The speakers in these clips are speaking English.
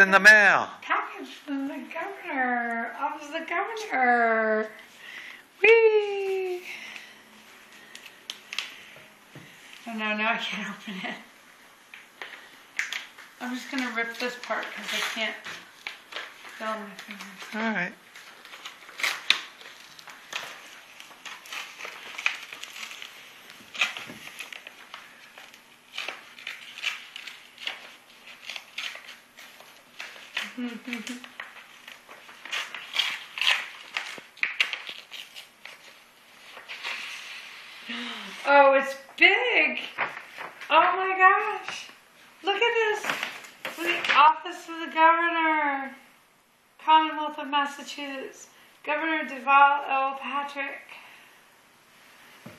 in the mail. Package from the governor. Office of the governor. Whee! Oh no, now I can't open it. I'm just gonna rip this part because I can't feel my fingers. All right. Oh, it's big. Oh my gosh. Look at this. For the office of the governor. Commonwealth of Massachusetts. Governor Deval L. Patrick.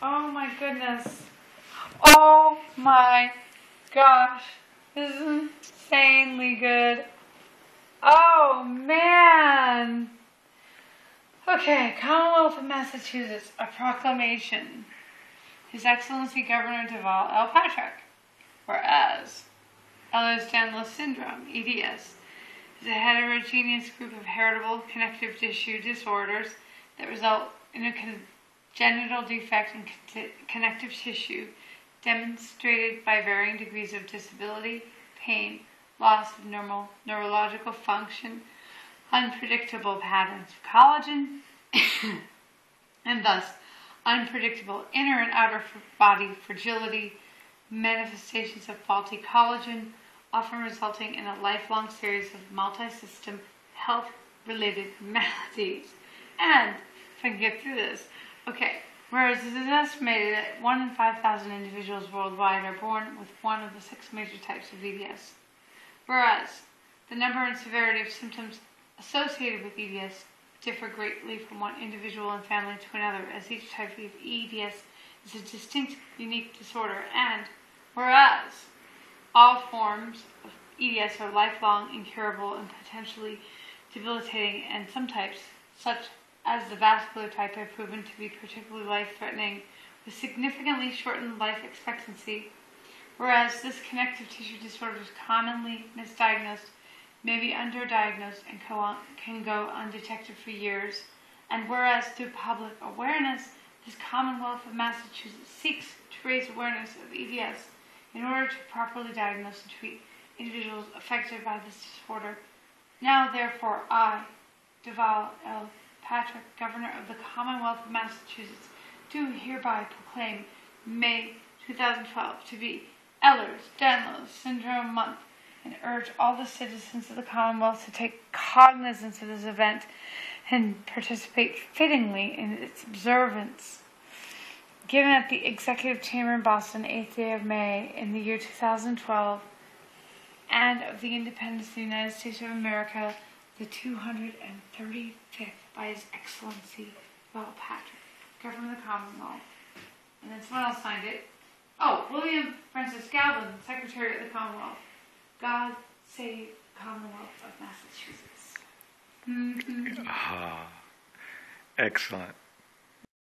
Oh my goodness. Oh my gosh. This is insanely good. Oh man. Okay, Commonwealth of Massachusetts, a proclamation. His Excellency Governor Deval L. Patrick. Whereas Ehlers-Danlos syndrome, EDS, is a heterogeneous group of heritable connective tissue disorders that result in a congenital defect in con- connective tissue demonstrated by varying degrees of disability, pain, loss of normal neurological function, unpredictable patterns of collagen, and thus unpredictable inner and outer body fragility, manifestations of faulty collagen, often resulting in a lifelong series of multi-system health related maladies. And if I can get through this, okay, whereas it is estimated that 1 in 5,000 individuals worldwide are born with one of the six major types of EDS, whereas the number and severity of symptoms associated with EDS differ greatly from one individual and family to another, as each type of EDS is a distinct, unique disorder, and whereas all forms of EDS are lifelong, incurable, and potentially debilitating, and some types, such as the vascular type, have proven to be particularly life-threatening, with significantly shortened life expectancy, whereas this connective tissue disorder is commonly misdiagnosed may be underdiagnosed and can go undetected for years. And whereas through public awareness, this Commonwealth of Massachusetts seeks to raise awareness of EDS in order to properly diagnose and treat individuals affected by this disorder. Now, therefore, I, Deval L. Patrick, Governor of the Commonwealth of Massachusetts, do hereby proclaim May 2012 to be Ehlers-Danlos Syndrome Month and urge all the citizens of the Commonwealth to take cognizance of this event and participate fittingly in its observance. Given at the Executive Chamber in Boston, 8th day of May in the year 2012, and of the independence of the United States of America, the 235th by His Excellency Patrick, Governor of the Commonwealth. And then someone else signed it. Oh, William Francis Galvin, Secretary of the Commonwealth. God save Commonwealth of Massachusetts. Mm-hmm. Ah, excellent.